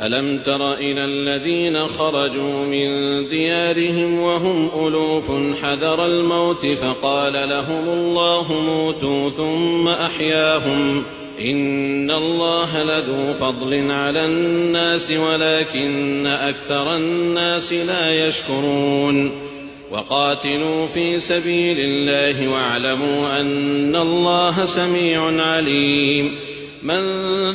ألم تر إلى الذين خرجوا من ديارهم وهم ألوف حذر الموت فقال لهم الله موتوا ثم أحياهم إن الله لذو فضل على الناس ولكن أكثر الناس لا يشكرون وقاتلوا في سبيل الله واعلموا أن الله سميع عليم من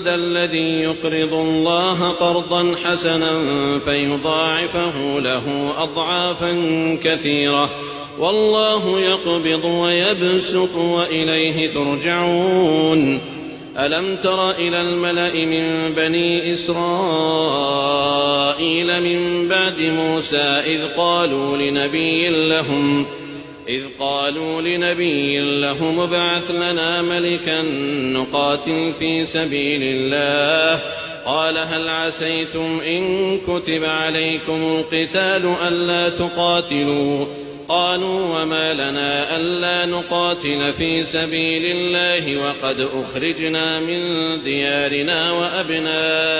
ذا الذي يقرض الله قرضا حسنا فيضاعفه له أضعافا كثيرة والله يقبض ويبسط وإليه ترجعون ألم تر إلى الملأ من بني إسرائيل من بعد موسى إذ قالوا لنبي لهم إذ قالوا لنبي لهم ابعث لنا ملكا نقاتل في سبيل الله. قال هل عسيتم إن كتب عليكم القتال ألا تقاتلوا؟ قالوا وما لنا ألا نقاتل في سبيل الله وقد أخرجنا من ديارنا وأبنائنا.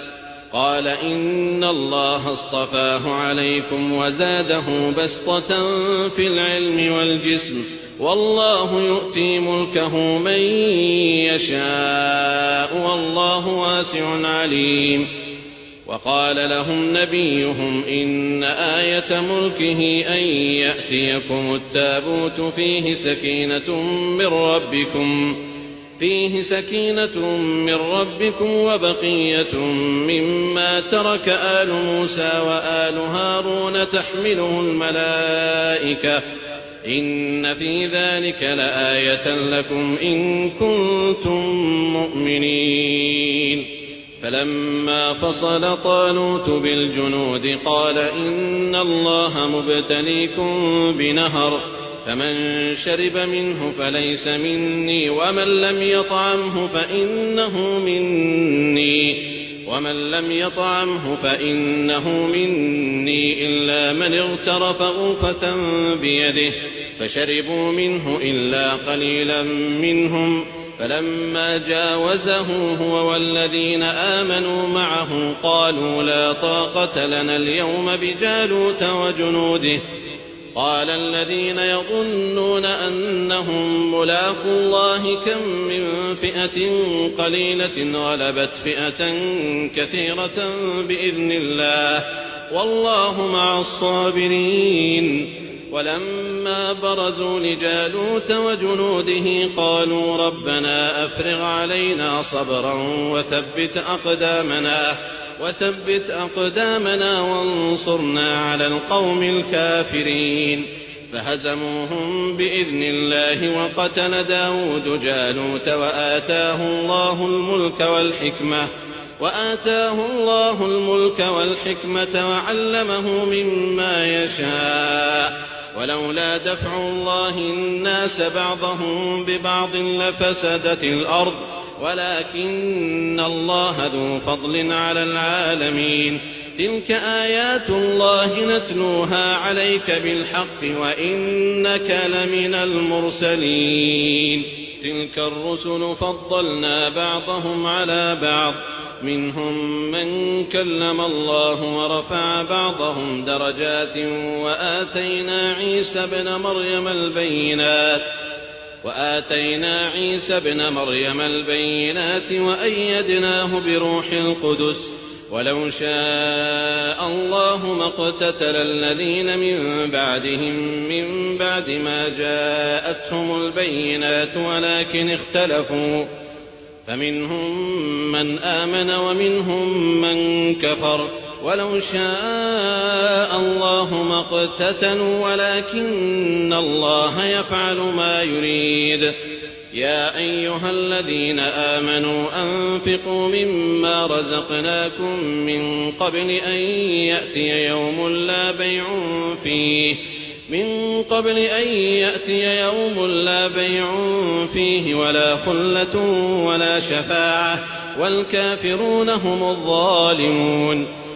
قال إن الله اصطفاه عليكم وزاده بسطة في العلم والجسم والله يؤتي ملكه من يشاء والله واسع عليم. وقال لهم نبيهم إن آية ملكه أن يأتيكم التابوت فيه سكينة من ربكم. فيه سكينة من ربكم وبقية مما ترك آل موسى وآل هارون تحمله الملائكة. إن في ذلك لآية لكم إن كنتم مؤمنين. فلما فصل طالوت بالجنود قال إن الله مبتليكم بنهر. فمن شرب منه فليس مني ومن لم يطعمه فإنه مني. ومن لم يطعمه فإنه مني إلا من اغترف غرفة بيده. فشربوا منه إلا قليلا منهم. فلما جاوزه هو والذين آمنوا معه قالوا لا طاقة لنا اليوم بجالوت وجنوده. قال الذين يظنون أنهم ملاقو الله كم من فئة قليلة غلبت فئة كثيرة بإذن الله والله مع الصابرين ولما برزوا لجالوت وجنوده قالوا ربنا أفرغ علينا صبرا وثبت أقدامنا وثبت أقدامنا وانصرنا على القوم الكافرين. فهزموهم بإذن الله وقتل داود جالوت وآتاه الله الملك والحكمة وآتاه الله الملك والحكمة وعلمه مما يشاء. ولولا دفع الله الناس بعضهم ببعض لفسدت الأرض ولكن الله ذو فضل على العالمين. تلك آيات الله نتلوها عليك بالحق وإنك لمن المرسلين. تلك الرسل فضلنا بعضهم على بعض. منهم من كلم الله ورفع بعضهم درجات وآتينا عيسى ابن مريم البينات. وآتينا عيسى ابن مريم البينات وأيدناه بروح القدس ولو شاء الله ما اقتتل الذين من بعدهم من بعد ما جاءتهم البينات ولكن اختلفوا فمنهم من آمن ومنهم من كفر ولو شاء الله ما اقتتلوا ولكن الله يفعل ما يريد. يا أيها الذين آمنوا أنفقوا مما رزقناكم من قبل أن يأتي يوم لا بيع فيه. من قبل أن يأتي يوم لا بيع فيه ولا خلة ولا شفاعة. والكافرون هم الظالمون.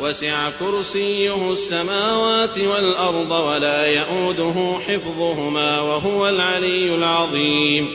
وسع كرسيه السماوات والأرض ولا يئوده حفظهما وهو العلي العظيم.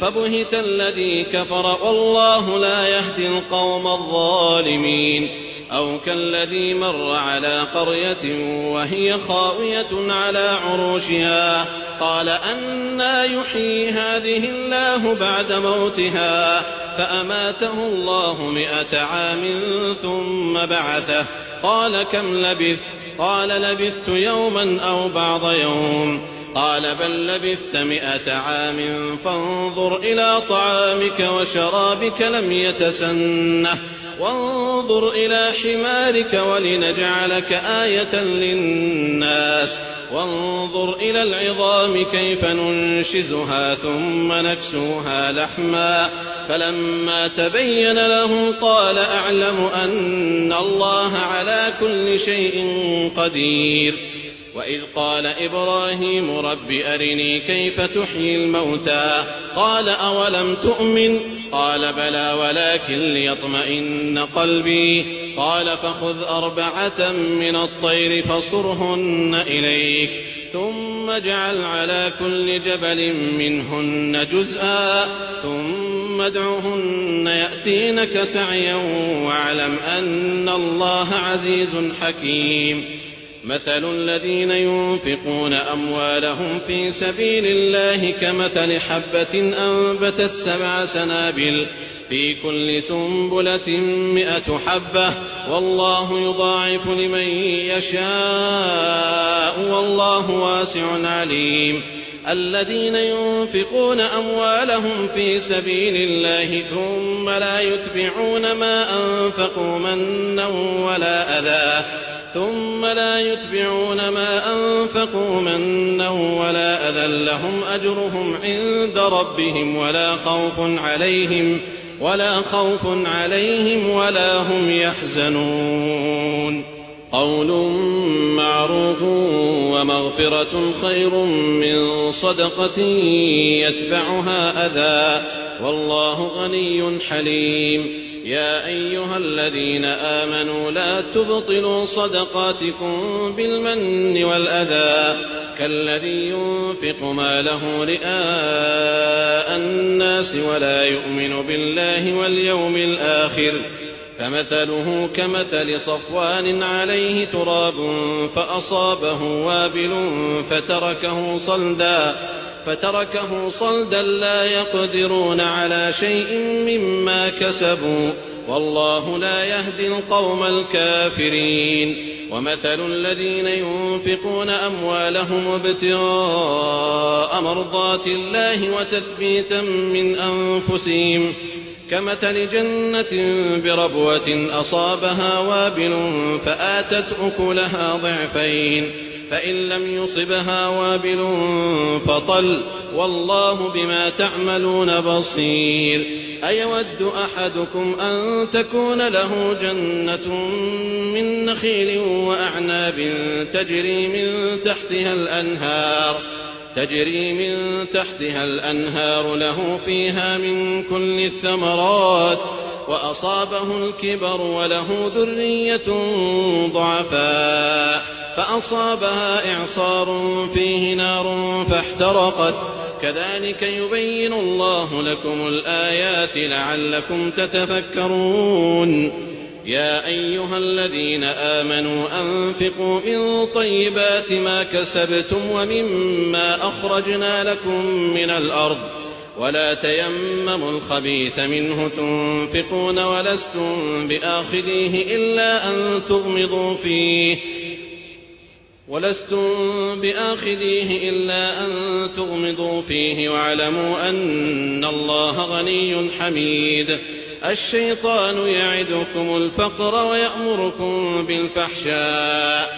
فبهت الذي كفر والله لا يهدي القوم الظالمين أو كالذي مر على قرية وهي خاوية على عروشها قال أنا يحيي هذه الله بعد موتها فأماته الله مئة عام ثم بعثه قال كم لبثت؟ قال لبثت يوما أو بعض يوم قال بل لبثت مئة عام فانظر إلى طعامك وشرابك لم يتسنه. وانظر إلى حمارك ولنجعلك آية للناس. وانظر إلى العظام كيف ننشزها ثم نكسوها لحما. فلما تبين له قال أعلم أن الله على كل شيء قدير. وإذ قال إبراهيم رب أرني كيف تحيي الموتى؟ قال أولم تؤمن؟ قال بلى ولكن ليطمئن قلبي. قال فخذ أربعة من الطير فصرهن إليك ثم اجعل على كل جبل منهن جزءا ثم ادعهن يأتينك سعيا واعلم أن الله عزيز حكيم. مثل الذين ينفقون أموالهم في سبيل الله كمثل حبة أنبتت سبع سنابل في كل سنبلة مئة حبة والله يضاعف لمن يشاء والله واسع عليم الذين ينفقون أموالهم في سبيل الله ثم لا يتبعون ما أنفقوا منا ولا أذى ثم لا يتبعون ما أنفقوا منا ولا أذى لهم أجرهم عند ربهم ولا خوف عليهم ولا خوف عليهم ولا هم يحزنون. قول معروف ومغفرة خير من صدقة يتبعها أذى. والله غني حليم. يا أيها الذين آمنوا لا تبطلوا صدقاتكم بالمن والأذى. كالذي ينفق ماله رئاء الناس ولا يؤمن بالله واليوم الآخر. فمثله كمثل صفوان عليه تراب فأصابه وابل فتركه صلدا. فتركه صلدا لا يقدرون على شيء مما كسبوا. والله لا يهدي القوم الكافرين. ومثل الذين ينفقون أموالهم ابتغاء مرضات الله وتثبيتا من أنفسهم. كمثل جنة بربوة أصابها وابل فآتت أكلها ضعفين. فإن لم يصبها وابل فطل والله بما تعملون بصير. أيود أحدكم أن تكون له جنة من نخيل وأعناب تجري من تحتها الأنهار تجري من تحتها الأنهار له فيها من كل الثمرات وأصابه الكبر وله ذرية ضعفاء. فأصابها إعصار فيه نار فاحترقت. كذلك يبين الله لكم الآيات لعلكم تتفكرون. يا أيها الذين آمنوا أنفقوا من طيبات ما كسبتم ومما أخرجنا لكم من الأرض. ولا تيمموا الخبيث منه تنفقون ولستم بآخذيه إلا أن تغمضوا فيه. ولستم بآخذيه إلا أن تغمضوا فيه واعلموا أن الله غني حميد. الشيطان يعدكم الفقر ويأمركم بالفحشاء.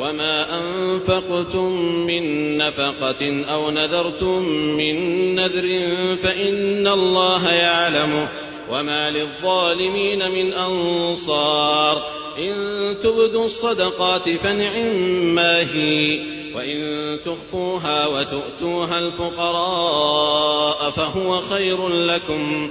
وما أنفقتم من نفقة أو نذرتم من نذر فإن الله يعلمه وما للظالمين من أنصار إن تبدوا الصدقات فنعما هي وإن تخفوها وتؤتوها الفقراء فهو خير لكم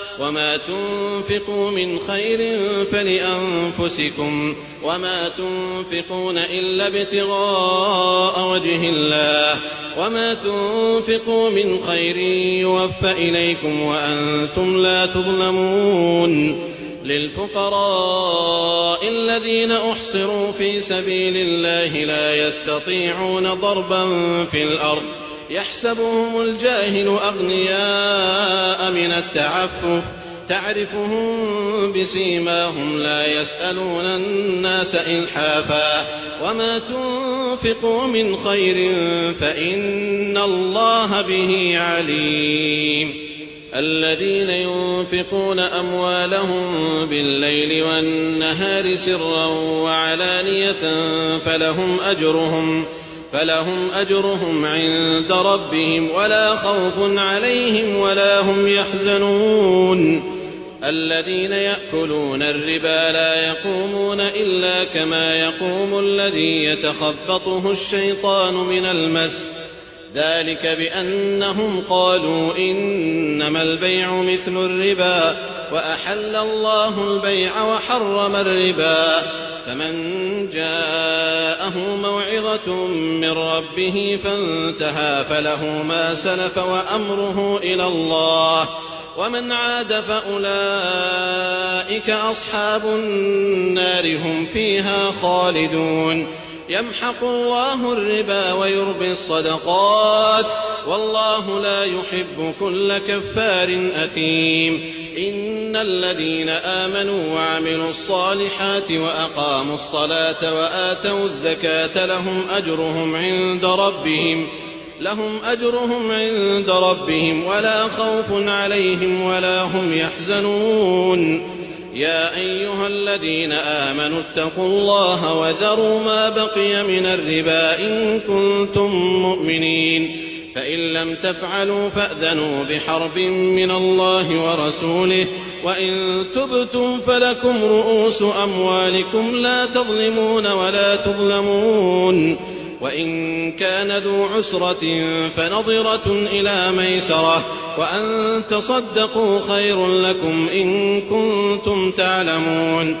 وما تنفقوا من خير فلأنفسكم وما تنفقون إلا ابتغاء وجه الله وما تنفقوا من خير يوفى إليكم وأنتم لا تظلمون للفقراء الذين أحصروا في سبيل الله لا يستطيعون ضربا في الأرض يحسبهم الجاهل أغنياء من التعفف. تعرفهم بسيماهم لا يسألون الناس إلحافا. وما تنفقوا من خير فإن الله به عليم. الذين ينفقون أموالهم بالليل والنهار سرا وعلانية فلهم أجرهم فلهم أجرهم عند ربهم ولا خوف عليهم ولا هم يحزنون. الذين يأكلون الربا لا يقومون إلا كما يقوم الذي يتخبطه الشيطان من المس. ذلك بأنهم قالوا إنما البيع مثل الربا وأحل الله البيع وحرم الربا. فمن جاءه موعظة من ربه فانتهى فله ما سلف وأمره إلى الله ومن عاد فأولئك أصحاب النار هم فيها خالدون يمحق الله الربا ويربي الصدقات. والله لا يحب كل كفار أثيم. إن الذين آمنوا وعملوا الصالحات وأقاموا الصلاة وآتوا الزكاة لهم أجرهم عند ربهم لهم أجرهم عند ربهم ولا خوف عليهم ولا هم يحزنون. يا أيها الذين آمنوا اتقوا الله وذروا ما بقي من الربا إن كنتم مؤمنين. فإن لم تفعلوا فأذنوا بحرب من الله ورسوله. وإن تبتم فلكم رؤوس أموالكم لا تظلمون ولا تظلمون. وإن كان ذو عسرة فنظرة إلى ميسرة وأن تصدقوا خير لكم إن كنتم تعلمون